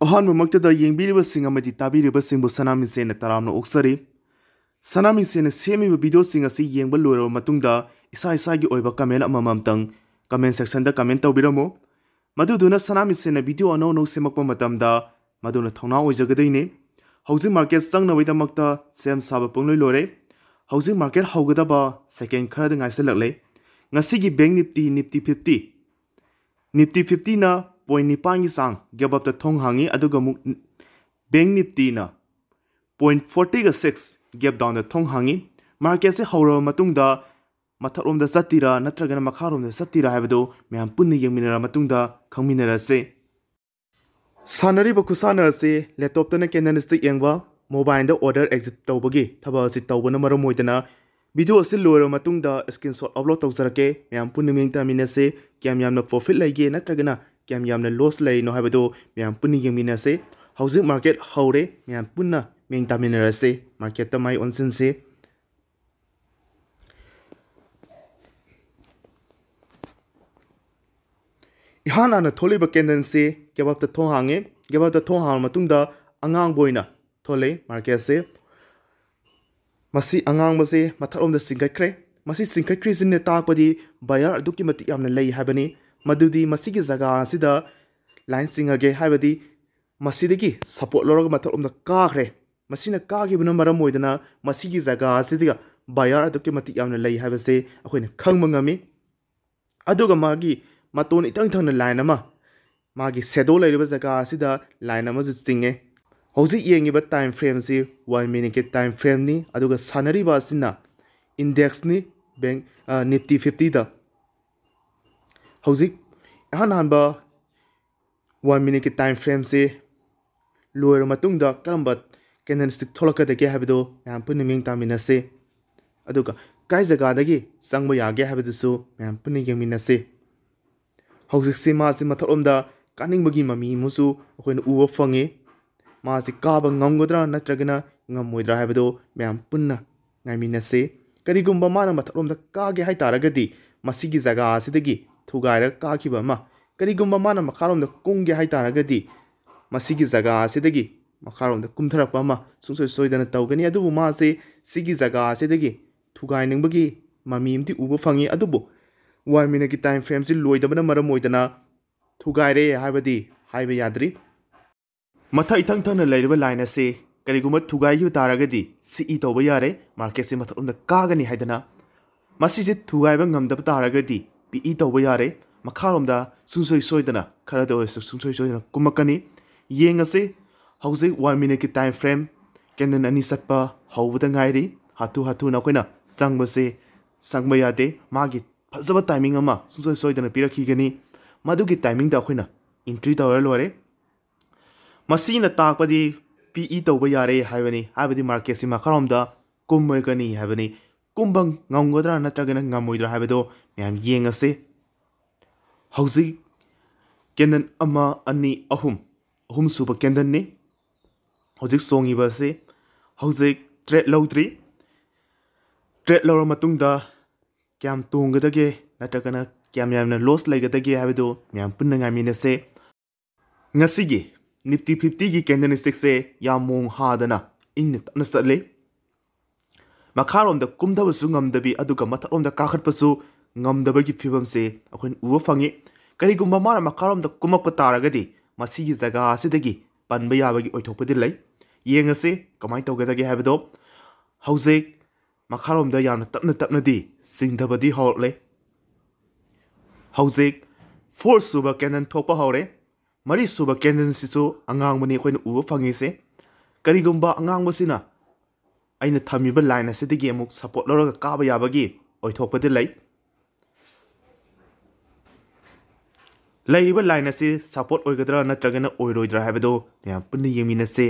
ꯑꯍꯥꯟꯕꯃꯛꯇꯗ ꯌꯦꯡꯕꯤꯔꯤꯕꯁꯤꯡ ꯑꯃꯗꯤ ꯇꯥꯕꯤꯔꯤꯕꯁꯤꯡꯕꯨ ꯁꯅꯥꯃꯤꯁꯦꯅ ꯇꯔꯥꯝꯅ ꯑꯣꯛꯆꯔꯤ ꯁꯅꯥꯃꯤꯁꯦꯅ ꯁꯦꯝꯃꯤꯕ ꯚꯤꯗꯤꯑꯣꯁꯤꯡ ꯑꯁꯤ ꯌꯦꯡꯕ ꯂꯣꯏꯔꯕ ꯃꯇꯨꯡꯗ ꯏꯁꯥ ꯏꯁꯥꯒꯤ ꯑꯣꯏꯕ ꯀꯃꯦꯟ ꯑꯃꯃꯝꯇꯪ ꯀꯃꯦꯟ ꯁꯦꯛꯁꯟꯗ ꯀꯃꯦꯟ ꯇꯧꯕꯤꯔꯝꯃꯨ ꯃꯗꯨꯗꯨꯅ ꯁꯅꯥꯃꯤꯁꯦꯅ ꯚꯤꯗꯤꯑꯣ ꯑꯅꯧ ꯑꯅꯧ ꯁꯦꯝꯃꯛꯄ ꯃꯇꯝꯗ ꯃꯗꯨꯅ ꯊꯧꯅꯥ ꯑꯣꯏꯖꯒꯗꯣꯏꯅꯤ ꯍꯧꯖꯤꯛ ꯃꯥꯔꯀꯦꯠ ꯆꯪꯅꯕꯒꯤꯗꯃꯛꯇ ꯁꯦꯝ ꯁꯥꯕ ꯄꯨꯡꯂꯣꯏ ꯂꯣꯏꯔꯦ ꯍꯧꯖꯤꯛ ꯃꯥꯔꯀꯦꯠ ꯍꯧꯒꯗꯕ ꯁꯦꯀꯦꯟ ꯈꯔꯗ ꯉꯥꯏꯁꯤꯜꯂꯛꯂꯦ ꯉꯁꯤꯒꯤ ꯕꯦꯡ Nifty Nifty fifty Nifty ꯐꯤꯐꯇꯤꯅ point ꯅꯤꯄꯥꯟꯒꯤ ꯆꯥꯡ ꯒꯦꯞ ꯑꯞꯇ ꯊꯣꯡ ꯍꯥꯡꯉꯤ ꯑꯗꯨꯒ ꯑꯃꯨꯛ ꯕꯦꯡ ꯅꯤꯐꯇꯤꯅ ꯄꯣꯏꯟ ꯐꯣꯔꯇꯤꯒ ꯁꯤꯛꯁ ꯒꯦꯞ ꯗꯥꯎꯟꯗ ꯊꯣꯡ ꯍꯥꯡꯉꯤ ꯃꯥꯔꯀꯦꯠꯁꯦ ꯍꯧꯔꯕ ꯃꯇꯨꯡꯗ ꯃꯊꯛꯂꯣꯝꯗ ꯆꯠꯇꯤꯔꯥ ꯅꯠꯇ꯭ꯔꯒꯅ ꯃꯈꯥꯔꯣꯝꯗ ꯆꯠꯇꯤꯔꯥ ꯍꯥꯏꯕꯗꯨ ꯃꯌꯥꯝ ꯄꯨꯟꯅ ꯌꯦꯡꯃꯤꯟꯅꯔ ꯃꯇꯨꯡꯗ ꯈꯪꯃꯤꯟꯅꯔꯁꯤ ꯁꯥꯟꯅꯔꯤꯕ ꯈꯨꯁꯥꯟꯅ ꯑꯁꯤ ꯂꯦꯞꯇꯣꯞꯇꯅ ꯀꯦꯟꯗꯜꯁꯇꯤꯛ ꯌꯦꯡꯕ ꯃꯣꯕꯥꯏꯜꯗ ꯑꯣꯔꯗꯔ ꯑꯦꯛꯖꯤꯠ ꯇꯧꯕꯒꯤ ꯊꯕꯛ ꯑꯁꯤ ꯇꯧꯕꯅ ꯃꯔꯝ ꯑꯣꯏꯗꯅ ꯚꯤꯗꯤꯑꯣ ꯑꯁꯤ ꯂꯣꯏꯔꯕ ꯃꯇꯨꯡꯗ ꯁ꯭ꯀ꯭ꯔꯤꯟꯁꯣꯠ ꯑꯞꯂꯣꯗ ꯇꯧꯖꯔꯛꯀꯦ ꯃꯌꯥꯝ ꯄꯨꯟꯅ ꯃꯤꯌꯦꯡ ꯇꯥꯃꯤꯟꯅꯁꯤ ꯀꯌꯥꯝ ꯌꯥꯝꯅ ꯄ꯭ꯔꯣꯐꯤꯠ ꯂꯩꯒꯦ ꯅꯠꯇ꯭ꯔꯒꯅ ꯀꯌꯥꯝ ꯌꯥꯝꯅ ꯂꯣꯁ ꯂꯩꯔꯤꯅꯣ ꯍꯥꯏꯕꯗꯨ ꯃꯌꯥꯝ ꯄꯨꯟꯅ ꯌꯦꯡꯃꯤꯟꯅꯁꯤ ꯍꯧꯖꯤꯛ ꯃꯥꯔꯀꯦꯠ ꯍꯧꯔꯦ ꯃꯌꯥꯝ ꯄꯨꯟꯅ ꯃꯤꯌꯦꯡ ꯇꯥꯃꯤꯟꯅꯔꯁꯤ ꯃꯥꯔꯀꯦꯠꯇ ꯃꯥꯏ ꯑꯣꯟꯁꯤꯟꯁꯤ ꯏꯍꯥꯟ ꯍꯥꯟꯅ ꯊꯣꯛꯂꯤꯕ ꯀꯦꯟꯗꯜꯁꯤ ꯒꯦꯞ ꯊꯣꯡ ꯍꯥꯡꯉꯤ ꯒꯦꯞ ꯊꯣꯡ ꯍꯥꯡꯕ ꯃꯇꯨꯡꯗ ꯑꯉꯥꯡꯕ ꯑꯣꯏꯅ ꯊꯣꯛꯂꯛꯏ ꯃꯥꯔꯀꯦꯠꯁꯦ ꯃꯁꯤ ꯑꯉꯥꯡꯕꯁꯦ ꯃꯊꯛꯂꯣꯝꯗ ꯆꯤꯡꯈꯠꯈ꯭ꯔꯦ ꯃꯁꯤ ꯆꯤꯡꯈꯠꯈ꯭ꯔꯤꯁꯤꯅ ꯇꯥꯛꯄꯗꯤ ꯕꯥꯌꯔ ꯑꯗꯨꯛꯀꯤ ꯃꯇꯤꯛ ꯌꯥꯝꯅ ꯂꯩ ꯍꯥꯏꯕꯅꯤ ꯃꯗꯨꯗꯤ ꯃꯁꯤꯒꯤ ꯖꯒꯥ ꯑꯁꯤꯗ ꯂꯥꯏꯟ ꯆꯤꯡꯉꯒꯦ ꯍꯥꯏꯕꯗꯤ ꯃꯁꯤꯗꯒꯤ ꯁꯄꯣꯔꯠ ꯂꯧꯔꯒ ꯃꯊꯛꯂꯣꯝꯗ ꯀꯥꯈ꯭ꯔꯦ ꯃꯁꯤꯅ ꯀꯥꯈꯤꯕꯅ ꯃꯔꯝ ꯑꯣꯏꯗꯅ ꯃꯁꯤꯒꯤ ꯖꯒꯥ ꯑꯁꯤꯗ ꯕꯥꯌꯔ ꯑꯗꯨꯛꯀꯤ ꯃꯇꯤꯛ ꯌꯥꯝꯅ ꯂꯩ ꯍꯥꯏꯕꯁꯦ ꯑꯩꯈꯣꯏꯅ ꯈꯪꯕ ꯉꯝꯃꯤ ꯑꯗꯨꯒ ꯃꯥꯒꯤ ꯃꯇꯣꯟ ꯏꯊꯪ ꯊꯪꯅ ꯂꯥꯏꯟ ꯑꯃ ꯃꯥꯒꯤ ꯁꯦꯗꯣ ꯂꯩꯔꯤꯕ ꯖꯒꯥ ꯑꯁꯤꯗ ꯂꯥꯏꯟ ꯑꯃꯁꯨ ꯆꯤꯡꯉꯦ ꯍꯧꯖꯤꯛ ꯌꯦꯡꯉꯤꯕ ꯇꯥꯏꯝ ꯐ꯭ꯔꯦꯝꯁꯤ ꯋꯥꯟ ꯃꯤꯅꯤꯠꯀꯤ ꯇꯥꯏꯝ ꯐ꯭ꯔꯦꯝꯅꯤ ꯑꯗꯨꯒ ꯁꯥꯟꯅꯔꯤꯕ ꯑꯁꯤꯅ ꯏꯟꯗꯦꯛꯁꯅꯤ ꯕꯦꯡ ꯅꯤꯐꯇꯤ ꯐꯤꯐꯇꯤꯗ ꯍꯧꯖꯤꯛ ꯑꯍꯥꯟ ꯑꯍꯥꯟꯕ ꯋꯥꯟ ꯃꯤꯅꯤꯠꯀꯤ ꯇꯥꯏꯝ ꯐ꯭ꯔꯦꯝꯁꯤ ꯂꯣꯏꯔꯕ ꯃꯇꯨꯡꯗ ꯀꯔꯝꯕ ꯀꯦꯟꯗꯜ ꯁ꯭ꯇꯤꯛ ꯊꯣꯛꯂꯛꯀꯗꯒꯦ ꯍꯥꯏꯕꯗꯨ ꯃꯌꯥꯝ ꯄꯨꯟꯅ ꯃꯤꯠꯌꯦꯡ ꯇꯥꯃꯤꯟꯅꯁꯤ ꯑꯗꯨꯒ ꯀꯥꯏ ꯖꯒꯥꯗꯒꯤ ꯆꯪꯕ ꯌꯥꯒꯦ ꯍꯥꯏꯕꯗꯨꯁꯨ ꯃꯌꯥꯝ ꯄꯨꯟꯅ ꯌꯦꯡꯃꯤꯟꯅꯁꯤ ꯍꯧꯖꯤꯛꯁꯤ ꯃꯥꯁꯤ ꯃꯊꯛꯂꯣꯝꯗ ꯀꯥꯅꯤꯡꯕꯒꯤ ꯃꯃꯤ ꯑꯃꯁꯨ ꯑꯩꯈꯣꯏꯅ ꯎꯕ ꯐꯪꯉꯤ ꯃꯥꯁꯤ ꯀꯥꯕ ꯉꯝꯒꯗ꯭ꯔꯥ ꯅꯠꯇ꯭ꯔꯒꯅ ꯉꯝꯃꯣꯏꯗ꯭ꯔꯥ ꯍꯥꯏꯕꯗꯨ ꯃꯌꯥꯝ ꯄꯨꯟꯅ ꯉꯥꯏꯃꯤꯟꯅꯁꯤ ꯀꯔꯤꯒꯨꯝꯕ ꯃꯥꯅ ꯃꯊꯛꯂꯣꯝꯗ ꯀꯥꯒꯦ ꯍꯥꯏ ꯇꯥꯔꯒꯗꯤ ꯃꯁꯤꯒꯤ ꯖꯒꯥ ꯑꯁꯤꯗꯒꯤ ꯊꯨꯒꯥꯏꯔꯒ ꯀꯥꯈꯤꯕ ꯑꯃ ꯀꯔꯤꯒꯨꯝꯕ ꯃꯥꯅ ꯃꯈꯥꯔꯣꯝꯗ ꯀꯨꯝꯒꯦ ꯍꯥꯏ ꯇꯥꯔꯒꯗꯤ ꯃꯁꯤꯒꯤ ꯖꯒꯥ ꯑꯁꯤꯗꯒꯤ ꯃꯈꯥꯔꯣꯝꯗ ꯀꯨꯝꯊꯔꯛꯄ ꯑꯃ ꯁꯨꯡꯁꯣꯏ ꯁꯣꯏꯗꯅ ꯇꯧꯒꯅꯤ ꯑꯗꯨꯕꯨ ꯃꯥꯁꯤ ꯁꯤꯒꯤ ꯖꯒꯥ ꯑꯁꯤꯗꯒꯤ ꯊꯨꯒꯥꯏꯅꯤꯡꯕꯒꯤ ꯃꯃꯤ ꯑꯃꯗꯤ ꯎꯕ ꯐꯪꯉꯤ ꯑꯗꯨꯕꯨ ꯋꯥꯟ ꯃꯤꯅꯠꯀꯤ ꯇꯥꯏꯝ ꯐ꯭ꯔꯦꯝꯁꯤ ꯂꯣꯏꯗꯕꯅ ꯃꯔꯝ ꯑꯣꯏꯗꯅ ꯊꯨꯒꯥꯏꯔꯦ ꯍꯥꯏꯕꯗꯤ ꯍꯥꯏꯕ ꯌꯥꯗ꯭ꯔꯤ ꯃꯊꯛ ꯏꯊꯪ ꯊꯪꯅ ꯂꯩꯔꯤꯕ ꯂꯥꯏꯟ ꯑꯁꯤ ꯀꯔꯤꯒꯨꯝꯕ ꯊꯨꯒꯥꯏꯈꯤꯕ ꯇꯥꯔꯒꯗꯤ ꯁꯤ ꯏ ꯇꯧꯕ ꯌꯥꯔꯦ ꯃꯥꯔꯀꯦꯠꯁꯤ ꯃꯊꯛꯂꯣꯝꯗ ꯀꯥꯒꯅꯤ ꯍꯥꯏꯗꯅ ꯃꯁꯤꯁꯦ ꯊꯨꯒꯥꯏꯕ ꯉꯝꯗꯕ ꯇꯥꯔꯒꯗꯤ ꯄꯤ ꯏ ꯇꯧꯕ ꯌꯥꯔꯦ ꯃꯈꯥꯔꯣꯝꯗ ꯁꯨꯡꯁꯣꯏ ꯁꯣꯏꯗꯅ ꯈꯔꯗ ꯑꯣꯏꯔꯁꯨ ꯁꯨꯡꯁꯣꯏ ꯁꯣꯏꯗꯅ ꯀꯨꯝꯃꯛꯀꯅꯤ ꯌꯦꯡꯉꯁꯤ ꯍꯧꯖꯤꯛ ꯋꯥꯟ ꯃꯤꯅꯤꯠꯀꯤ ꯇꯥꯏꯝ ꯐ꯭ꯔꯦꯝ ꯀꯦꯟꯗꯜ ꯑꯅꯤ ꯆꯠꯄ ꯍꯧꯕꯗ ꯉꯥꯏꯔꯤ ꯍꯥꯊꯨ ꯍꯥꯊꯨꯅ ꯑꯩꯈꯣꯏꯅ ꯆꯪꯕꯁꯦ ꯆꯪꯕ ꯌꯥꯗꯦ ꯃꯥꯒꯤ ꯐꯖꯕ ꯇꯥꯏꯃꯤꯡ ꯑꯃ ꯁꯨꯡꯁꯣꯏ ꯁꯣꯏꯗꯅ ꯄꯤꯔꯛꯈꯤꯒꯅꯤ ꯃꯗꯨꯒꯤ ꯇꯥꯏꯃꯤꯡꯗ ꯑꯩꯈꯣꯏꯅ ꯏꯟꯇ꯭ꯔꯤ ꯇꯧꯔ ꯂꯣꯏꯔꯦ ꯃꯁꯤꯅ ꯇꯥꯛꯄꯗꯤ ꯄꯤ ꯏ ꯇꯧꯕ ꯌꯥꯔꯦ ꯍꯥꯏꯕꯅꯤ ꯍꯥꯏꯕꯗꯤ ꯃꯥꯔꯀꯦꯠꯁꯤ ꯃꯈꯥꯔꯣꯝꯗ ꯀꯨꯝꯃꯒꯅꯤ ꯍꯥꯏꯕꯅꯤ ꯀꯨꯝꯕ ꯉꯝꯒꯗ꯭ꯔꯥ ꯅꯠꯇ꯭ꯔꯒꯅ ꯉꯝꯃꯣꯏꯗ꯭ꯔꯥ ꯍꯥꯏꯕꯗꯣ ꯃꯌꯥꯝ ꯌꯦꯡꯉꯁꯤ ꯍꯧꯖꯤꯛ ꯀꯦꯟꯗꯜ ꯑꯃ ꯑꯅꯤ ꯑꯍꯨꯝ ꯑꯍꯨꯝ ꯁꯨꯕ ꯀꯦꯟꯗꯜꯅꯤ ꯍꯧꯖꯤꯛ ꯆꯣꯡꯉꯤꯕ ꯑꯁꯤ ꯍꯧꯖꯤꯛ ꯇ꯭ꯔꯦꯠ ꯂꯧꯗ꯭ꯔꯤ ꯇ꯭ꯔꯦꯠ ꯂꯧꯔ ꯃꯇꯨꯡꯗ ꯀꯌꯥꯝ ꯇꯣꯡꯒꯗꯒꯦ ꯅꯠꯇ꯭ꯔꯒꯅ ꯀꯌꯥꯝ ꯌꯥꯝꯅ ꯂꯣꯁ ꯂꯩꯒꯗꯒꯦ ꯍꯥꯏꯕꯗꯨ ꯃꯌꯥꯝ ꯄꯨꯟꯅ ꯉꯥꯏꯃꯤꯟꯅꯁꯦ ꯉꯁꯤꯒꯤ ꯅꯤꯐꯇꯤ ꯐꯤꯐꯇꯤꯒꯤ ꯀꯦꯟꯗꯜ ꯁ꯭ꯇꯤꯛꯁꯦ ꯌꯥꯝ ꯃꯣꯡ ꯍꯥꯗꯅ ꯏꯪꯅ ꯇꯞꯅ ꯆꯠꯂꯤ ꯃꯈꯥꯔꯣꯝꯗ ꯀꯨꯝꯊꯕꯁꯨ ꯉꯝꯗꯕꯤ ꯑꯗꯨꯒ ꯃꯊꯛꯂꯣꯝꯗ ꯀꯥꯈꯠꯄꯁꯨ ꯉꯝꯗꯕꯒꯤ ꯐꯤꯕꯝꯁꯦ ꯑꯩꯈꯣꯏꯅ ꯎꯕ ꯐꯪꯉꯤ ꯀꯔꯤꯒꯨꯝꯕ ꯃꯥꯅ ꯃꯈꯥꯔꯣꯝꯗ ꯀꯨꯝꯃꯛꯄ ꯇꯥꯔꯒꯗꯤ ꯃꯁꯤꯒꯤ ꯖꯒꯥ ꯑꯁꯤꯗꯒꯤ ꯄꯟꯕ ꯌꯥꯕꯒꯤ ꯑꯣꯏꯊꯣꯛꯄꯗꯤ ꯂꯩ ꯌꯦꯡꯉꯁꯤ ꯀꯃꯥꯏꯅ ꯇꯧꯒꯗꯒꯦ ꯍꯥꯏꯕꯗꯣ ꯍꯧꯖꯤꯛ ꯃꯈꯥꯔꯣꯝꯗ ꯌꯥꯝꯅ ꯇꯞꯅ ꯇꯞꯅꯗꯤ ꯆꯤꯡꯊꯕꯗꯤ ꯍꯧꯔꯛꯂꯦ ꯍꯧꯖꯤꯛ ꯐꯣꯔ ꯁꯨꯕ ꯀꯦꯟꯗꯜ ꯊꯣꯛꯄ ꯍꯧꯔꯦ ꯃꯔꯤ ꯁꯨꯕ ꯀꯦꯟꯗꯜꯁꯤꯁꯨ ꯑꯉꯥꯡꯕꯅꯤ ꯑꯩꯈꯣꯏꯅ ꯎꯕ ꯐꯪꯉꯤꯁꯦ ꯀꯔꯤꯒꯨꯝꯕ ꯑꯉꯥꯡꯕꯁꯤꯅ ꯑꯩꯅ ꯊꯝꯃꯤꯕ ꯂꯥꯏꯟ ꯑꯁꯤꯗꯒꯤ ꯑꯃꯨꯛ ꯁꯞꯄꯣꯔꯠ ꯂꯧꯔꯒ ꯀꯥꯕ ꯌꯥꯕꯒꯤ ꯑꯣꯏꯊꯣꯛꯄꯗꯤ ꯂꯩ ꯂꯩꯔꯤꯕ ꯂꯥꯏꯟ ꯑꯁꯤ ꯁꯞꯄꯣꯔꯠ ꯑꯣꯏꯒꯗ꯭ꯔꯥ ꯅꯠꯇ꯭ꯔꯒꯅ ꯑꯣꯏꯔꯣꯏꯗ꯭ꯔꯥ ꯍꯥꯏꯕꯗꯨ ꯃꯌꯥꯝ ꯄꯨꯟꯅ ꯌꯦꯡꯃꯤꯟꯅꯁꯤ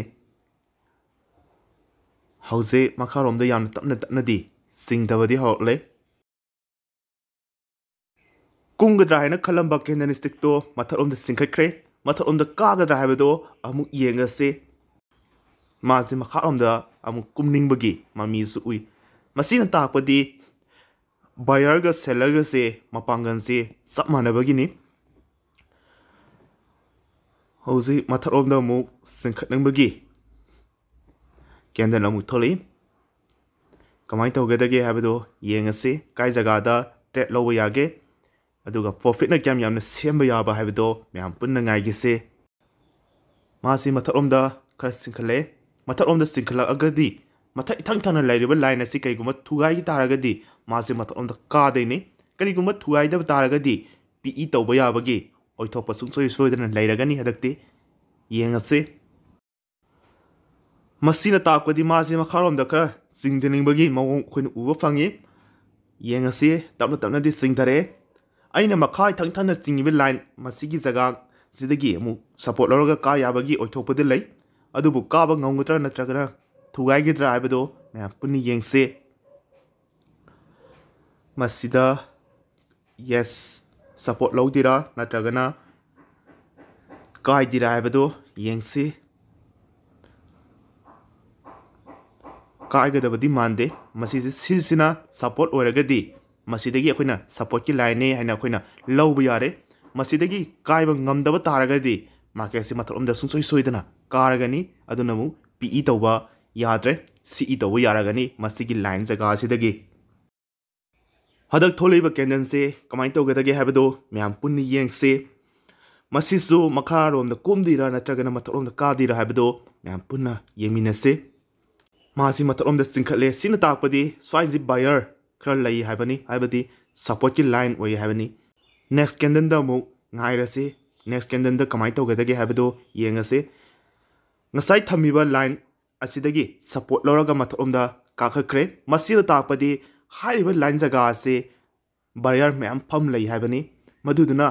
ꯍꯧꯖꯤꯛ ꯃꯈꯥꯔꯣꯝꯗ ꯌꯥꯝꯅ ꯇꯞꯅ ꯇꯞꯅꯗꯤ ꯆꯤꯡꯊꯕꯗꯤ ꯍꯧꯔꯛꯂꯦ ꯀꯨꯝꯒꯗ꯭ꯔꯥ ꯍꯥꯏꯅ ꯈꯜꯂꯝꯕ ꯀꯦꯟꯗꯜ ꯁ꯭ꯇꯤꯛꯇꯣ ꯃꯊꯛꯂꯣꯝꯗ ꯆꯤꯡꯈꯠꯈ꯭ꯔꯦ ꯃꯊꯛꯂꯣꯝꯗ ꯀꯥꯒꯗ꯭ꯔꯥ ꯍꯥꯏꯕꯗꯣ ꯑꯃꯨꯛ ꯌꯦꯡꯉꯁꯤ ꯃꯥꯁꯤ ꯃꯈꯥꯔꯣꯝꯗ ꯑꯃꯨꯛ ꯀꯨꯝꯅꯤꯡꯕꯒꯤ ꯃꯃꯤꯁꯨ ꯎꯏ ꯃꯁꯤꯅ ꯇꯥꯛꯄꯗꯤ ꯕꯥꯌꯔꯒ ꯁꯦꯂꯔꯒꯁꯦ ꯃꯄꯥꯡꯒꯜꯁꯦ ꯆꯞ ꯃꯥꯟꯅꯕꯒꯤꯅꯤ ꯍꯧꯖꯤꯛ ꯃꯊꯛꯂꯣꯝꯗ ꯑꯃꯨꯛ ꯆꯤꯡꯈꯠꯅꯤꯡꯕꯒꯤ ꯀꯦꯟꯗꯜ ꯑꯃꯨꯛ ꯊꯣꯛꯂꯛꯏ ꯀꯃꯥꯏꯅ ꯇꯧꯒꯗꯒꯦ ꯍꯥꯏꯕꯗꯣ ꯌꯦꯡꯉꯁꯤ ꯀꯥꯏ ꯖꯒꯥꯗ ꯇ꯭ꯔꯦꯠ ꯂꯧꯕ ꯌꯥꯒꯦ ꯑꯗꯨꯒ ꯄ꯭ꯔꯣꯐꯤꯠꯅ ꯀꯌꯥꯝ ꯌꯥꯝꯅ ꯁꯦꯝꯕ ꯌꯥꯕ ꯍꯥꯏꯕꯗꯣ ꯃꯌꯥꯝ ꯄꯨꯟꯅ ꯉꯥꯏꯒꯤꯁꯤ ꯃꯥꯁꯤ ꯃꯊꯛꯂꯣꯝꯗ ꯈꯔ ꯆꯤꯡꯈꯠꯂꯛꯑꯦ ꯃꯊꯛꯂꯣꯝꯗ ꯆꯤꯡꯈꯠꯂꯛꯑꯒꯗꯤ ꯃꯊꯛ ꯏꯊꯪ ꯊꯪꯅ ꯂꯩꯔꯤꯕ ꯂꯥꯏꯟ ꯑꯁꯤ ꯀꯔꯤꯒꯨꯝꯕ ꯊꯨꯒꯥꯏꯈꯤ ꯇꯥꯔꯒꯗꯤ ꯃꯥꯁꯤ ꯃꯊꯛꯂꯣꯝꯗ ꯀꯥꯗꯣꯏꯅꯤ ꯀꯔꯤꯒꯨꯝꯕ ꯊꯨꯒꯥꯏꯗꯕ ꯇꯥꯔꯒꯗꯤ ꯄꯤ ꯏ ꯇꯧꯕ ꯌꯥꯕꯒꯤ ꯑꯣꯏꯊꯣꯛꯄ ꯁꯨꯡꯁꯣꯏ ꯁꯣꯏꯗꯅ ꯂꯩꯔꯒꯅꯤ ꯍꯟꯗꯛꯇꯤ ꯌꯦꯡꯉꯁꯤ ꯃꯁꯤꯅ ꯇꯥꯛꯄꯗꯤ ꯃꯥꯁꯤ ꯃꯈꯥꯔꯣꯝꯗ ꯈꯔ ꯆꯤꯡꯊꯅꯤꯡꯕꯒꯤ ꯃꯑꯣꯡ ꯑꯩꯈꯣꯏꯅ ꯎꯕ ꯐꯪꯉꯤ ꯌꯦꯡꯉꯁꯤ ꯇꯞꯅ ꯇꯞꯅꯗꯤ ꯆꯤꯡꯊꯔꯛꯑꯦ ꯑꯩꯅ ꯃꯈꯥ ꯏꯊꯪ ꯊꯪꯅ ꯆꯤꯡꯉꯤꯕ ꯂꯥꯏꯟ ꯃꯁꯤꯒꯤ ꯖꯒꯥꯁꯤꯗꯒꯤ ꯑꯃꯨꯛ ꯁꯞꯄꯣꯔꯠ ꯂꯧꯔꯒ ꯀꯥ ꯌꯥꯕꯒꯤ ꯑꯣꯏꯊꯣꯛꯄꯗꯤ ꯂꯩ ꯑꯗꯨꯕꯨ ꯀꯥꯕ ꯉꯝꯒꯗ꯭ꯔꯥ ꯅꯠꯇ꯭ꯔꯒꯅ ꯊꯨꯒꯥꯏꯒꯗ꯭ꯔꯥ ꯍꯥꯏꯕꯗꯣ ꯃꯌꯥꯝ ꯄꯨꯟꯅ ꯌꯦꯡꯁꯤ ꯃꯁꯤꯗ ꯌꯦꯁ ꯁꯞꯄꯣꯔꯠ ꯂꯧꯗꯣꯏꯔꯥ ꯅꯠꯇ꯭ꯔꯒꯅ ꯀꯥꯏꯗꯤꯔꯥ ꯍꯥꯏꯕꯗꯣ ꯌꯦꯡꯁꯤ ꯀꯥꯏꯒꯗꯕꯗꯤ ꯃꯥꯟꯗꯦ ꯃꯁꯤꯁꯦ ꯁꯤꯁꯤꯅ ꯁꯞꯄꯣꯔꯠ ꯑꯣꯏꯔꯒꯗꯤ ꯃꯁꯤꯗꯒꯤ ꯑꯩꯈꯣꯏꯅ ꯁꯞꯄꯣꯔꯠꯀꯤ ꯂꯥꯏꯟꯅꯤ ꯍꯥꯏꯅ ꯑꯩꯈꯣꯏꯅ ꯂꯧꯕ ꯌꯥꯔꯦ ꯃꯁꯤꯗꯒꯤ ꯀꯥꯏꯕ ꯉꯝꯗꯕ ꯇꯥꯔꯒꯗꯤ ꯃꯥꯔꯀꯦꯠꯁꯤ ꯃꯊꯛꯂꯣꯝꯗ ꯁꯨꯡꯁꯣꯏ ꯁꯣꯏꯗꯅ ꯀꯥꯔꯒꯅꯤ ꯑꯗꯨꯅ ꯑꯃꯨꯛ ꯄꯤ ꯏ ꯇꯧꯕ ꯌꯥꯗ꯭ꯔꯦ ꯁꯤ ꯏ ꯇꯧꯕ ꯌꯥꯔꯒꯅꯤ ꯃꯁꯤꯒꯤ ꯂꯥꯏꯟ ꯖꯒꯥ ꯑꯁꯤꯗꯒꯤ ꯍꯟꯗꯛ ꯊꯣꯛꯂꯛꯏꯕ ꯀꯦꯟꯗꯜꯁꯦ ꯀꯃꯥꯏꯅ ꯇꯧꯒꯗꯒꯦ ꯍꯥꯏꯕꯗꯣ ꯃꯌꯥꯝ ꯄꯨꯟꯅ ꯌꯦꯡꯁꯤ ꯃꯁꯤꯁꯨ ꯃꯈꯥꯔꯣꯝꯗ ꯀꯣꯝꯗꯣꯏꯔꯥ ꯅꯠꯇ꯭ꯔꯒꯅ ꯃꯊꯛꯂꯣꯝꯗ ꯀꯥꯗꯣꯏꯔꯥ ꯍꯥꯏꯕꯗꯣ ꯃꯌꯥꯝ ꯄꯨꯟꯅ ꯌꯦꯡꯃꯤꯟꯅꯁꯤ ꯃꯥꯁꯤ ꯃꯊꯛꯂꯣꯝꯗ ꯆꯤꯡꯈꯠꯂꯦ ꯁꯤꯅ ꯇꯥꯛꯄꯗꯤ ꯁ꯭ꯋꯥꯏꯁꯤ ꯕꯥꯌꯔ ꯈꯔ ꯂꯩ ꯍꯥꯏꯕꯅꯤ ꯍꯥꯏꯕꯗꯤ ꯁꯞꯄꯣꯔꯠꯀꯤ ꯂꯥꯏꯟ ꯑꯣꯏ ꯍꯥꯏꯕꯅꯤ ꯅꯦꯛꯁ ꯀꯦꯟꯗꯜꯗ ꯑꯃꯨꯛ ꯉꯥꯏꯔꯁꯤ ꯅꯦꯛꯁ ꯀꯦꯟꯗꯜꯗ ꯀꯃꯥꯏꯅ ꯇꯧꯒꯗꯒꯦ ꯍꯥꯏꯕꯗꯣ ꯌꯦꯡꯉꯁꯤ ꯉꯁꯥꯏ ꯊꯝꯃꯤꯕ ꯂꯥꯏꯟ ꯑꯁꯤꯗꯒꯤ ꯁꯞꯄꯣꯔꯠ ꯂꯧꯔꯒ ꯃꯊꯛꯂꯣꯝꯗ ꯀꯥꯈꯠꯈ꯭ꯔꯦ ꯃꯁꯤꯅ ꯇꯥꯛꯄꯗꯤ ꯍꯥꯏꯔꯤꯕ ꯂꯥꯏꯟ ꯖꯒꯥ ꯑꯁꯤ ꯕꯥꯌꯔ ꯃꯌꯥꯝ ꯐꯝ ꯂꯩ ꯍꯥꯏꯕꯅꯤ ꯃꯗꯨꯗꯨꯅ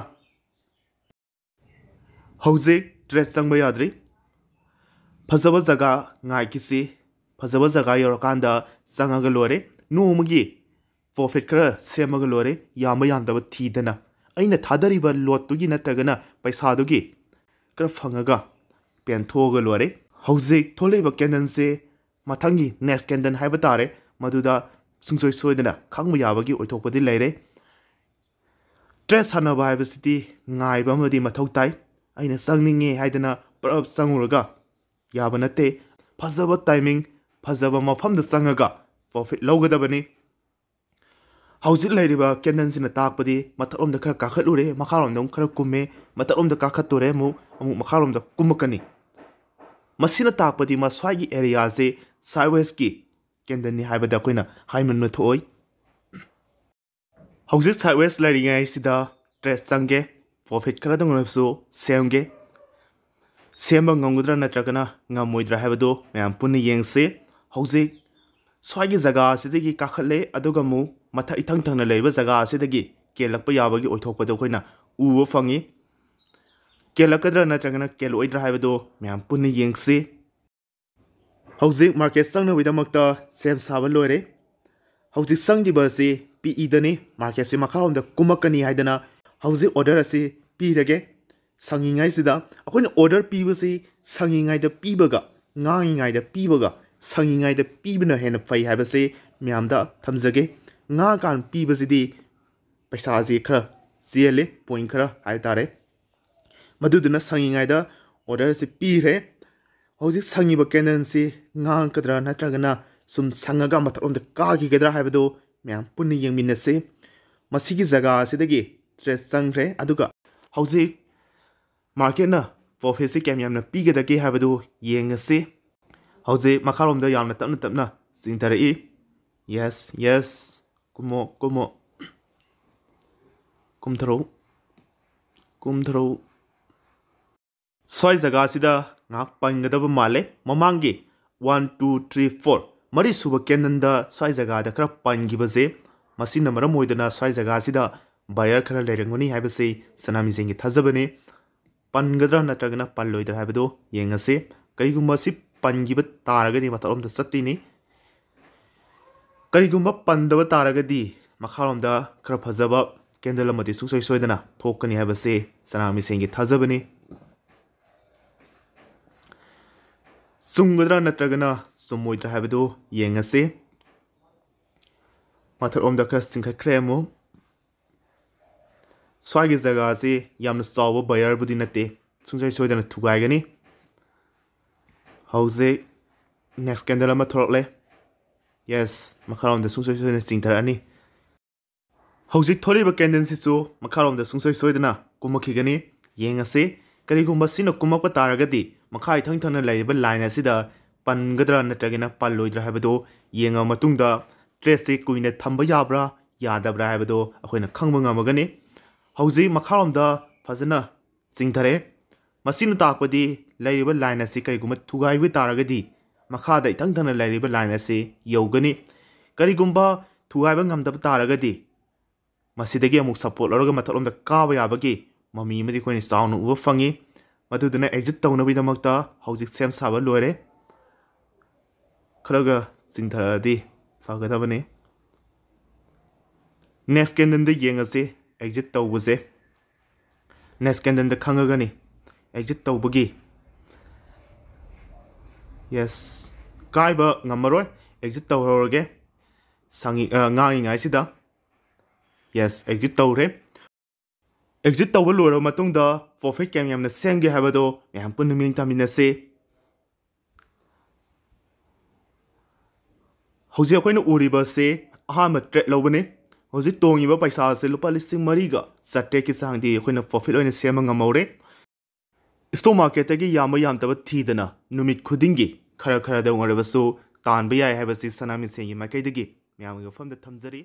ꯍꯧꯖꯤꯛ ꯇ꯭ꯔꯦꯠ ꯆꯪꯕ ꯌꯥꯗ꯭ꯔꯤ ꯐꯖꯕ ꯖꯒꯥ ꯉꯥꯏꯈꯤꯁꯤ ꯐꯖꯕ ꯖꯒꯥ ꯌꯧꯔꯀꯥꯟꯗ ꯆꯪꯉꯒ ꯂꯣꯏꯔꯦ ꯅꯣꯡꯃꯒꯤ ꯄ꯭ꯔꯣꯐꯤꯠ ꯈꯔ ꯁꯦꯝꯃꯒ ꯂꯣꯏꯔꯦ ꯌꯥꯝꯕ ꯌꯥꯝꯗꯕ ꯊꯤꯗꯅ ꯑꯩꯅ ꯊꯥꯗꯔꯤꯕ ꯂꯣꯠꯇꯨꯒꯤ ꯅꯠꯇ꯭ꯔꯒꯅ ꯄꯩꯁꯥꯗꯨꯒꯤ ꯈꯔ ꯐꯪꯉꯒ ꯄꯦꯟꯊꯣꯛꯑꯒ ꯂꯣꯏꯔꯦ ꯍꯧꯖꯤꯛ ꯊꯣꯛꯂꯛꯏꯕ ꯀꯦꯟꯗꯜꯁꯦ ꯃꯊꯪꯒꯤ ꯅꯦꯛꯁ ꯀꯦꯟꯗꯜ ꯍꯥꯏꯕ ꯇꯥꯔꯦ ꯃꯗꯨꯗ ꯁꯨꯡꯁꯣꯏ ꯁꯣꯏꯗꯅ ꯈꯪꯕ ꯌꯥꯕꯒꯤ ꯑꯣꯏꯊꯣꯛꯄꯗꯤ ꯂꯩꯔꯦ ꯇ꯭ꯔꯦꯠ ꯁꯥꯟꯅꯕ ꯍꯥꯏꯕꯁꯤꯗꯤ ꯉꯥꯏꯕ ꯑꯃꯗꯤ ꯃꯊꯧ ꯇꯥꯏ ꯑꯩꯅ ꯆꯪꯅꯤꯡꯉꯦ ꯍꯥꯏꯗꯅ ꯄꯨꯂꯞ ꯆꯪꯉꯨꯔꯒ ꯌꯥꯕ ꯅꯠꯇꯦ ꯐꯖꯕ ꯇꯥꯏꯃꯤꯡ ꯐꯖꯕ ꯃꯐꯝꯗ ꯆꯪꯉꯒ ꯄ꯭ꯔꯣꯐꯤꯠ ꯂꯧꯒꯗꯕꯅꯤ ꯍꯧꯖꯤꯛ ꯂꯩꯔꯤꯕ ꯀꯦꯟꯗꯜꯁꯤꯅ ꯇꯥꯛꯄꯗꯤ ꯃꯊꯛꯂꯣꯝꯗ ꯈꯔ ꯀꯥꯈꯠꯂꯨꯔꯦ ꯃꯈꯥꯔꯣꯝꯗ ꯑꯃꯨꯛ ꯈꯔ ꯀꯨꯝꯃꯦ ꯃꯊꯛꯂꯣꯝꯗ ꯀꯥꯈꯠꯇꯣꯔꯦ ꯑꯃꯨꯛ ꯑꯃꯨꯛ ꯃꯈꯥꯔꯣꯝꯗ ꯀꯨꯝꯃꯛꯀꯅꯤ ꯃꯁꯤꯅ ꯇꯥꯛꯄꯗꯤ ꯃꯁ꯭ꯋꯥꯏꯒꯤ ꯑꯦꯔꯤꯌꯥꯁꯦ ꯁꯥꯏꯠꯋꯦꯁꯀꯤ ꯀꯦꯟꯗꯜꯅꯤ ꯍꯥꯏꯕꯗ ꯑꯩꯈꯣꯏꯅ ꯍꯥꯏꯃꯟꯕ ꯊꯣꯛꯑꯣꯏ ꯍꯧꯖꯤꯛ ꯁꯥꯏꯠꯋꯦꯁ ꯂꯩꯔꯤꯉꯩꯁꯤꯗ ꯇ꯭ꯔꯦꯠ ꯆꯪꯒꯦ ꯄ꯭ꯔꯣꯐꯤꯠ ꯈꯔꯗꯪ ꯑꯣꯏꯔꯕꯁꯨ ꯁꯦꯝꯒꯦ ꯁꯦꯝꯕ ꯉꯝꯒꯗ꯭ꯔꯥ ꯅꯠꯇ꯭ꯔꯒꯅ ꯉꯝꯃꯣꯏꯗ꯭ꯔꯥ ꯍꯥꯏꯕꯗꯨ ꯃꯌꯥꯝ ꯄꯨꯟꯅ ꯌꯦꯡꯁꯤ ꯍꯧꯖꯤꯛ ꯁ꯭ꯋꯥꯏꯒꯤ ꯖꯒꯥ ꯑꯁꯤꯗꯒꯤ ꯀꯥꯈꯠꯂꯦ ꯑꯗꯨꯒ ꯑꯃꯨꯛ ꯃꯊꯛ ꯏꯊꯪ ꯊꯪꯅ ꯂꯩꯔꯤꯕ ꯖꯒꯥ ꯑꯁꯤꯗꯒꯤ ꯀꯦꯜꯂꯛꯄ ꯌꯥꯕꯒꯤ ꯑꯣꯏꯊꯣꯛꯄꯗꯣ ꯑꯩꯈꯣꯏꯅ ꯎꯕ ꯐꯪꯉꯤ ꯀꯦꯜꯂꯛꯀꯗ꯭ꯔꯥ ꯅꯠꯇ꯭ꯔꯒꯅ ꯀꯦꯜꯂꯛꯑꯣꯏꯗ꯭ꯔꯥ ꯍꯥꯏꯕꯗꯨ ꯃꯌꯥꯝ ꯄꯨꯟꯅ ꯌꯦꯡꯁꯤ ꯍꯧꯖꯤꯛ ꯃꯥꯔꯀꯦꯠ ꯆꯪꯅꯕꯒꯤꯗꯃꯛꯇ ꯁꯦꯝ ꯁꯥꯕ ꯂꯣꯏꯔꯦ ꯍꯧꯖꯤꯛ ꯆꯪꯈꯤꯕ ꯑꯁꯤ ꯄꯤ ꯏꯗꯅꯤ ꯃꯥꯔꯀꯦꯠꯁꯤ ꯃꯈꯥꯔꯣꯝꯗ ꯀꯨꯝꯃꯛꯀꯅꯤ ꯍꯥꯏꯗꯅ ꯍꯧꯖꯤꯛ ꯑꯣꯔꯗꯔ ꯑꯁꯤ ꯄꯤꯔꯒꯦ ꯁꯪꯉꯤꯉꯩꯁꯤꯗ ꯑꯩꯈꯣꯏꯅ ꯑꯣꯔꯗꯔ ꯄꯤꯕꯁꯤ ꯁꯪꯉꯤꯉꯩꯗ ꯄꯤꯕꯒ ꯉꯥꯡꯉꯤꯉꯩꯗ ꯄꯤꯕꯒ ꯁꯪꯉꯤꯉꯩꯗ ꯄꯤꯕꯅ ꯍꯦꯟꯅ ꯐꯩ ꯍꯥꯏꯕꯁꯤ ꯃꯌꯥꯝꯗ ꯊꯝꯖꯒꯦ ꯉꯥꯡꯀꯥꯟ ꯄꯤꯕꯁꯤꯗꯤ ꯄꯩꯁꯥꯁꯤ ꯈꯔ ꯆꯦꯜꯂꯤ ꯄꯣꯏꯟ ꯈꯔ ꯍꯥꯏꯕ ꯇꯥꯔꯦ ꯃꯗꯨꯗꯨꯅ ꯁꯪꯉꯤꯉꯩꯗ ꯑꯣꯔꯗꯔꯁꯤ ꯄꯤꯈ꯭ꯔꯦ ꯍꯧꯖꯤꯛ ꯁꯪꯉꯤꯕ ꯀꯦꯟꯗꯜꯁꯤ ꯉꯥꯡꯀꯗ꯭ꯔꯥ ꯅꯠꯇ꯭ꯔꯒꯅ ꯁꯨꯝ ꯁꯪꯉꯒ ꯃꯊꯛꯂꯣꯝꯗ ꯀꯥꯈꯤꯒꯗ꯭ꯔꯥ ꯍꯥꯏꯕꯗꯨ ꯃꯌꯥꯝ ꯄꯨꯟꯅ ꯌꯦꯡꯃꯤꯟꯅꯁꯤ ꯃꯁꯤꯒꯤ ꯖꯒꯥ ꯑꯁꯤꯗꯒꯤ ꯇ꯭ꯔꯦꯠ ꯆꯪꯈ꯭ꯔꯦ ꯑꯗꯨꯒ ꯍꯧꯖꯤꯛ ꯃꯥꯔꯀꯦꯠꯅ ꯄ꯭ꯔꯣꯐꯤꯠꯁꯤ ꯀꯌꯥꯝ ꯌꯥꯝꯅ ꯄꯤꯒꯗꯒꯦ ꯍꯥꯏꯕꯗꯨ ꯌꯦꯡꯉꯁꯤ ꯍꯧꯖꯤꯛ ꯃꯈꯥꯔꯣꯝꯗ ꯌꯥꯝꯅ ꯇꯞꯅ ꯇꯞꯅ ꯆꯤꯡꯊꯔꯛꯏ ꯌꯦꯁ ꯌꯦꯁ ꯀꯨꯝꯃꯣ ꯀꯨꯝꯃꯣ ꯀꯨꯝꯊꯔꯛꯎ ꯀꯨꯝꯊꯔꯛꯎ ꯁ꯭ꯋꯥꯏ ꯖꯒꯥꯁꯤꯗ ꯉꯥꯏꯍꯥꯛ ꯄꯟꯒꯗꯕ ꯃꯥꯜꯂꯦ ꯃꯃꯥꯡꯒꯤ ꯋꯥꯟ ꯇꯨ ꯊ꯭ꯔꯤ ꯐꯣꯔ ꯃꯔꯤꯁꯨꯕ ꯀꯦꯟꯗꯟꯗ ꯁ꯭ꯋꯥꯏ ꯖꯒꯥꯗ ꯈꯔ ꯄꯟꯈꯤꯕꯁꯦ ꯃꯁꯤꯅ ꯃꯔꯝ ꯑꯣꯏꯗꯨꯅ ꯁ꯭ꯋꯥꯏ ꯖꯒꯥꯁꯤꯗ ꯕꯥꯌꯔ ꯈꯔ ꯂꯩꯔꯝꯒꯅꯤ ꯍꯥꯏꯕꯁꯤ ꯁꯅꯥꯃꯤꯁꯤꯡꯒꯤ ꯊꯥꯖꯕꯅꯤ ꯄꯟꯒꯗ꯭ꯔꯥ ꯅꯠꯇ꯭ꯔꯒꯅ ꯄꯜꯂꯣꯏꯗ꯭ꯔꯥ ꯍꯥꯏꯕꯗꯨ ꯌꯦꯡꯉꯁꯤ ꯀꯔꯤꯒꯨꯝꯕ ꯁꯤ ꯄꯟꯈꯤꯕ ꯇꯥꯔꯒꯗꯤ ꯃꯊꯛꯂꯣꯝꯗ ꯆꯠꯇꯣꯏꯅꯤ ꯀꯔꯤꯒꯨꯝꯕ ꯄꯟꯗꯕ ꯇꯥꯔꯒꯗꯤ ꯃꯈꯥꯔꯣꯝꯗ ꯈꯔ ꯐꯖꯕ ꯀꯦꯟꯗꯜ ꯑꯃꯗꯤ ꯁꯨꯡꯁꯣꯏ ꯁꯣꯏꯗꯅ ꯊꯣꯛꯀꯅꯤ ꯍꯥꯏꯕꯁꯤ ꯁꯅꯥꯃꯤꯁꯤꯡꯒꯤ ꯊꯥꯖꯕꯅꯤ ꯆꯨꯝꯒꯗ꯭ꯔꯥ ꯅꯠꯇ꯭ꯔꯒꯅ ꯆꯨꯝꯃꯣꯏꯗ꯭ꯔꯥ ꯍꯥꯏꯕꯗꯨ ꯌꯦꯡꯉꯁꯤ ꯃꯊꯛꯂꯣꯝꯗ ꯈꯔ ꯆꯤꯡꯈꯠꯈ꯭ꯔꯦ ꯑꯃꯨꯛ ꯁ꯭ꯋꯥꯏꯒꯤ ꯖꯒꯥꯁꯤ ꯌꯥꯝꯅ ꯆꯥꯎꯕ ꯕꯌꯔꯕꯨꯗꯤ ꯅꯠꯇꯦ ꯁꯨꯡꯁꯣꯏ ꯁꯣꯏꯗꯅ ꯊꯨꯒꯥꯏꯒꯅꯤ ꯍꯧꯖꯤꯛ ꯅꯦꯛꯁ ꯀꯦꯟꯗꯜ ꯑꯃ ꯊꯣꯔꯛꯂꯦ ꯌꯦꯁ ꯃꯈꯥꯔꯣꯝꯗ ꯁꯨꯡꯁꯣꯏ ꯁꯣꯏꯗꯅ ꯆꯤꯡꯊꯔꯛꯑꯅꯤ ꯍꯧꯖꯤꯛ ꯊꯣꯛꯂꯤꯕ ꯀꯦꯟꯗꯜꯁꯤꯁꯨ ꯃꯈꯥꯔꯣꯝꯗ ꯁꯨꯡꯁꯣꯏ ꯁꯣꯏꯗꯅ ꯀꯨꯝꯃꯛꯈꯤꯒꯅꯤ ꯌꯦꯡꯉꯁꯤ ꯀꯔꯤꯒꯨꯝꯕ ꯁꯤꯅ ꯀꯨꯝꯃꯛꯄ ꯇꯥꯔꯒꯗꯤ ꯃꯈꯥ ꯏꯊꯪ ꯊꯪꯅ ꯂꯩꯔꯤꯕ ꯂꯥꯏꯟ ꯑꯁꯤꯗ ꯄꯟꯒꯗ꯭ꯔꯥ ꯅꯠꯇ꯭ꯔꯒꯅ ꯄꯜꯂꯣꯏꯗ꯭ꯔꯥ ꯍꯥꯏꯕꯗꯨ ꯌꯦꯡꯉꯕ ꯃꯇꯨꯡꯗ ꯇ꯭ꯔꯦꯁꯁꯤ ꯀꯨꯏꯅ ꯊꯝꯕ ꯌꯥꯕ꯭ꯔꯥ ꯌꯥꯗꯕ꯭ꯔꯥ ꯍꯥꯏꯕꯗꯨ ꯑꯩꯈꯣꯏꯅ ꯈꯪꯕ ꯉꯝꯃꯒꯅꯤ ꯍꯧꯖꯤꯛ ꯃꯈꯥꯔꯣꯝꯗ ꯐꯖꯅ ꯆꯤꯡꯊꯔꯦ ꯃꯁꯤꯅ ꯇꯥꯛꯄꯗꯤ ꯂꯩꯔꯤꯕ ꯂꯥꯏꯟ ꯑꯁꯤ ꯀꯔꯤꯒꯨꯝꯕ ꯊꯨꯒꯥꯏꯕ ꯇꯥꯔꯒꯗꯤ ꯃꯈꯥꯗ ꯏꯊꯪ ꯊꯪꯅ ꯂꯩꯔꯤꯕ ꯂꯥꯏꯟ ꯑꯁꯤ ꯌꯧꯒꯅꯤ ꯀꯔꯤꯒꯨꯝꯕ ꯊꯨꯒꯥꯏꯕ ꯉꯝꯗꯕ ꯇꯥꯔꯒꯗꯤ ꯃꯁꯤꯗꯒꯤ ꯑꯃꯨꯛ ꯁꯞꯄꯣꯔꯠ ꯂꯧꯔꯒ ꯃꯊꯛꯂꯣꯝꯗ ꯀꯥꯕ ꯌꯥꯕꯒꯤ ꯃꯃꯤ ꯑꯃꯗꯤ ꯑꯩꯈꯣꯏꯅ ꯆꯥꯎꯅ ꯎꯕ ꯐꯪꯉꯤ ꯃꯗꯨꯗꯨꯅ ꯑꯦꯛꯖꯤꯠ ꯇꯧꯅꯕꯒꯤꯗꯃꯛꯇ ꯍꯧꯖꯤꯛ ꯁꯦꯝ ꯁꯥꯕ ꯂꯣꯏꯔꯦ ꯈꯔꯒ ꯆꯤꯡꯊꯔꯛꯑꯗꯤ ꯐꯒꯗꯕꯅꯤ ꯅꯦꯛꯁ ꯀꯦꯟꯗꯟꯗ ꯌꯦꯡꯉꯁꯤ ꯑꯦꯛꯖꯤꯠ ꯇꯧꯕꯁꯦ ꯅꯦꯛꯁ ꯀꯦꯟꯗꯟꯗ ꯈꯪꯉꯒꯅꯤ ꯑꯦꯛꯖꯤꯠ ꯇꯧꯕꯒꯤ ꯌꯦꯁ ꯀꯥꯏꯕ ꯉꯝꯃꯔꯣꯏ ꯑꯦꯛꯖꯤꯠ ꯇꯧꯍꯧꯔꯒꯦ ꯁꯪꯉꯤ ꯉꯥꯡꯉꯤꯉꯩꯁꯤꯗ ꯌꯦꯁ ꯑꯦꯛꯖꯤꯠ ꯇꯧꯔꯦ ꯑꯦꯛꯖꯤꯠ ꯇꯧꯕ ꯂꯣꯏꯔꯕ ꯃꯇꯨꯡꯗ ꯄ꯭ꯔꯣꯐꯤꯠ ꯀꯌꯥꯝ ꯌꯥꯝꯅ ꯁꯦꯝꯒꯦ ꯍꯥꯏꯕꯗꯣ ꯃꯌꯥꯝ ꯄꯨꯟꯅ ꯃꯤꯠꯌꯦꯡ ꯇꯥꯃꯤꯟꯅꯁꯤ ꯍꯧꯖꯤꯛ ꯑꯩꯈꯣꯏꯅ ꯎꯔꯤꯕꯁꯤ ꯑꯍꯥꯟꯕ ꯇ꯭ꯔꯦꯠ ꯂꯧꯕꯅꯤ ꯍꯧꯖꯤꯛ ꯇꯣꯡꯉꯤꯕ ꯄꯩꯁꯥ ꯑꯁꯤ ꯂꯨꯄꯥ ꯂꯤꯁꯤꯡ ꯃꯔꯤꯒ ꯆꯥꯇ꯭ꯔꯦꯠꯀꯤ ꯆꯥꯡꯗꯤ ꯑꯩꯈꯣꯏꯅ ꯄ꯭ꯔꯣꯐꯤꯠ ꯑꯣꯏꯅ ꯁꯦꯝꯕ ꯉꯝꯍꯧꯔꯦ ꯁ꯭ꯇꯣꯛ ꯃꯥꯔꯀꯦꯠꯇꯒꯤ ꯌꯥꯝꯕ ꯌꯥꯝꯗꯕ ꯊꯤꯗꯅ ꯅꯨꯃꯤꯠ ꯈꯨꯗꯤꯡꯒꯤ ꯈꯔ ꯈꯔꯗ ꯑꯣꯏꯔꯕꯁꯨ ꯇꯥꯟꯕ ꯌꯥꯏ ꯍꯥꯏꯕꯁꯤ ꯁꯅꯥꯃꯤꯁꯦꯟꯒꯤ ꯃꯥꯏꯀꯩꯗꯒꯤ ꯃꯌꯥꯝꯒꯤ ꯃꯐꯝꯗ ꯊꯝꯖꯔꯤ